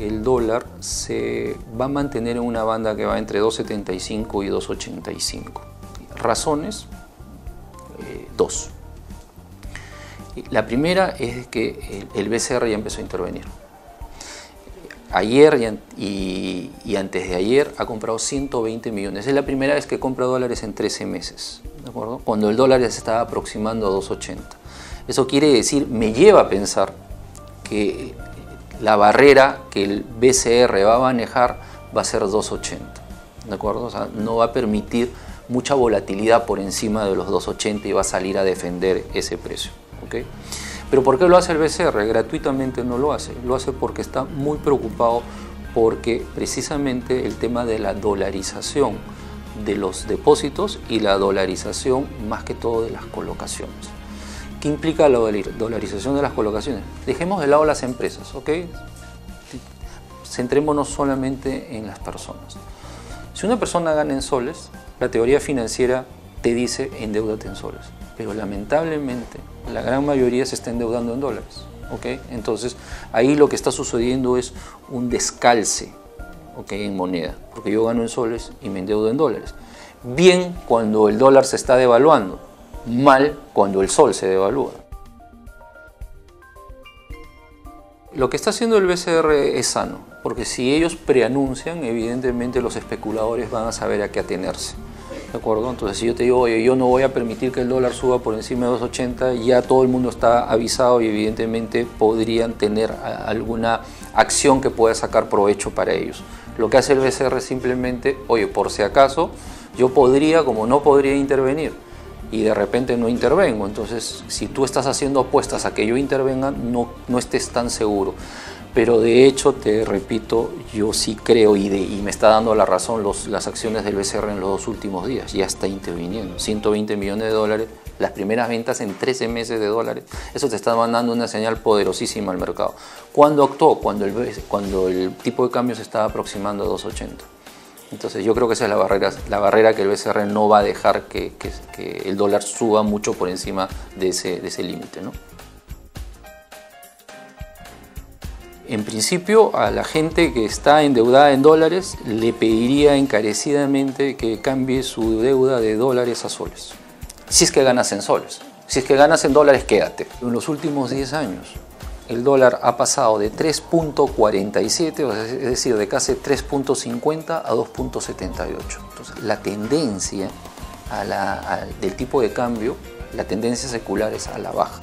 el dólar se va a mantener en una banda que va entre 2.75 y 2.85. Razones, eh, dos. La primera es que el BCR ya empezó a intervenir. Ayer y, antes de ayer ha comprado 120 millones. Es la primera vez que compra dólares en 13 meses, ¿de acuerdo? Cuando el dólar ya se estaba aproximando a 2.80. Eso quiere decir, me lleva a pensar que la barrera que el BCR va a manejar va a ser 2.80, ¿de acuerdo? O sea, no va a permitir mucha volatilidad por encima de los 2.80 y va a salir a defender ese precio, ¿ok? Pero ¿por qué lo hace el BCR? Gratuitamente no lo hace, lo hace porque está muy preocupado porque precisamente el tema de la dolarización de los depósitos y la dolarización más que todo de las colocaciones. ¿Qué implica la dolarización de las colocaciones? Dejemos de lado las empresas, ¿ok? Centrémonos solamente en las personas. Si una persona gana en soles, la teoría financiera te dice endeudate en soles pero lamentablemente la gran mayoría se está endeudando en dólares. ¿okay? Entonces ahí lo que está sucediendo es un descalce ¿okay? en moneda, porque yo gano en soles y me endeudo en dólares. Bien cuando el dólar se está devaluando, mal cuando el sol se devalúa. Lo que está haciendo el BCR es sano, porque si ellos preanuncian, evidentemente los especuladores van a saber a qué atenerse. ¿De acuerdo? Entonces, si yo te digo, oye, yo no voy a permitir que el dólar suba por encima de 2.80, ya todo el mundo está avisado y evidentemente podrían tener alguna acción que pueda sacar provecho para ellos. Lo que hace el BCR simplemente, oye, por si acaso, yo podría, como no podría intervenir, y de repente no intervengo. Entonces, si tú estás haciendo apuestas a que yo intervenga, no, no estés tan seguro pero de hecho, te repito, yo sí creo y, me está dando la razón las acciones del BCR en los dos últimos días, ya está interviniendo, 120 millones de dólares, las primeras ventas en 13 meses de dólares, eso te está mandando una señal poderosísima al mercado. ¿Cuándo actuó? Cuando el, cuando el tipo de cambio se estaba aproximando a 2.80. Entonces yo creo que esa es la barrera, la barrera que el BCR no va a dejar que, el dólar suba mucho por encima de ese, de ese límite. ¿no? En principio, a la gente que está endeudada en dólares le pediría encarecidamente que cambie su deuda de dólares a soles. Si es que ganas en soles. Si es que ganas en dólares, quédate. En los últimos 10 años, el dólar ha pasado de 3.47, es decir, de casi 3.50 a 2.78. Entonces, la tendencia del tipo de cambio, la tendencia secular es a la baja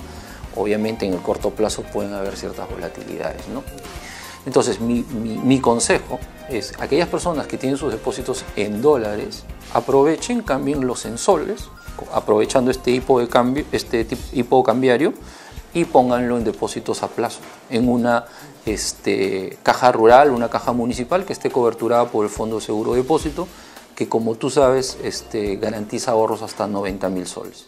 obviamente en el corto plazo pueden haber ciertas volatilidades. ¿no? Entonces, mi, consejo es aquellas personas que tienen sus depósitos en dólares, aprovechen, cambien los en soles, aprovechando este tipo de cambio, este tipo cambiario, y pónganlo en depósitos a plazo, en una este, caja rural, una caja municipal que esté coberturada por el Fondo Seguro Depósito, que como tú sabes este, garantiza ahorros hasta 90 mil soles.